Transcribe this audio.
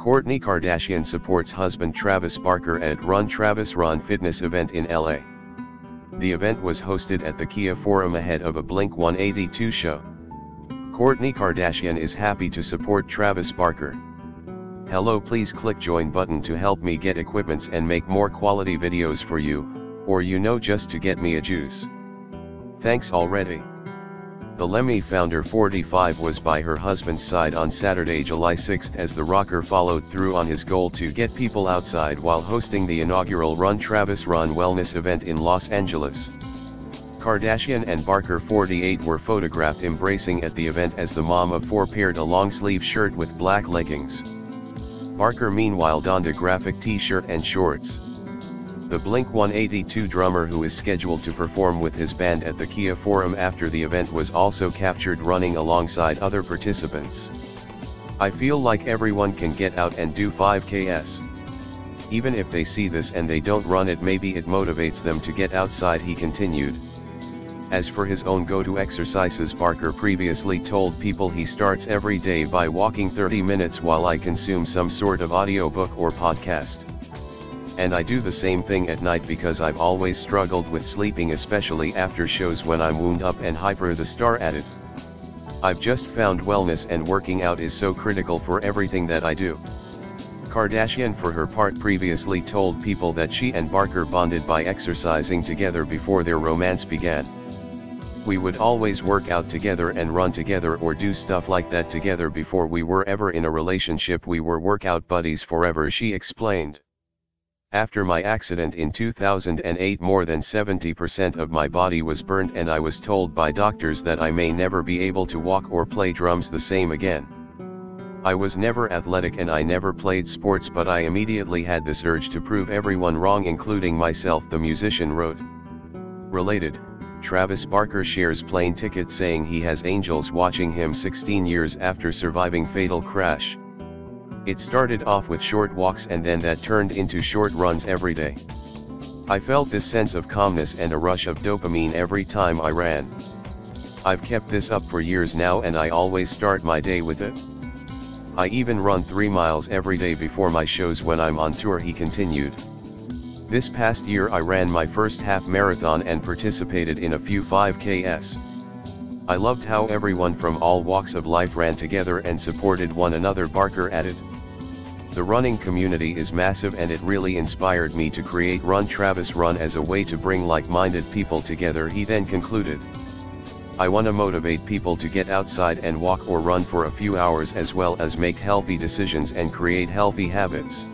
Kourtney Kardashian supports husband Travis Barker at Run Travis Run fitness event in LA. The event was hosted at the Kia Forum ahead of a Blink 182 show. Kourtney Kardashian is happy to support Travis Barker. Hello please click join button to help me get equipments and make more quality videos for you, or you know just to get me a juice. Thanks already. The founder 45 was by her husband's side on Saturday, July 6 as the rocker followed through on his goal to get people outside while hosting the inaugural Run Travis Run wellness event in Los Angeles. Kardashian and Barker 48 were photographed embracing at the event as the mom of four paired a long-sleeve shirt with black leggings. Barker meanwhile donned a graphic t-shirt and shorts. The Blink-182 drummer who is scheduled to perform with his band at the Kia Forum after the event was also captured running alongside other participants. I feel like everyone can get out and do 5KS. Even if they see this and they don't run it maybe it motivates them to get outside he continued. As for his own go-to exercises Barker previously told people he starts every day by walking 30 minutes while I consume some sort of audiobook or podcast. And I do the same thing at night because I've always struggled with sleeping especially after shows when I'm wound up and hyper the star added. I've just found wellness and working out is so critical for everything that I do. Kardashian for her part previously told people that she and Barker bonded by exercising together before their romance began. We would always work out together and run together or do stuff like that together before we were ever in a relationship we were workout buddies forever she explained. After my accident in 2008 more than 70% of my body was burnt and I was told by doctors that I may never be able to walk or play drums the same again. I was never athletic and I never played sports but I immediately had this urge to prove everyone wrong including myself the musician wrote. Related, Travis Barker shares plane ticket saying he has angels watching him 16 years after surviving fatal crash. It started off with short walks and then that turned into short runs every day. I felt this sense of calmness and a rush of dopamine every time I ran. I've kept this up for years now and I always start my day with it. I even run 3 miles every day before my shows when I'm on tour he continued. This past year I ran my first half marathon and participated in a few 5Ks. I loved how everyone from all walks of life ran together and supported one another Barker added. The running community is massive and it really inspired me to create Run Travis Run as a way to bring like-minded people together he then concluded. I wanna motivate people to get outside and walk or run for a few hours as well as make healthy decisions and create healthy habits.